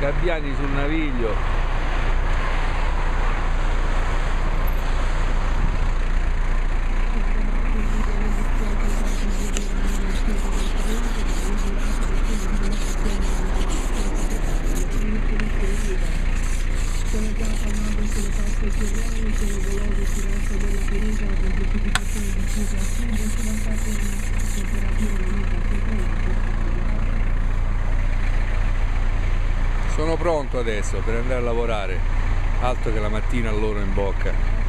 gabbiani sul naviglio. Sono sono pronto adesso per andare a lavorare. Altro che la mattina a loro in bocca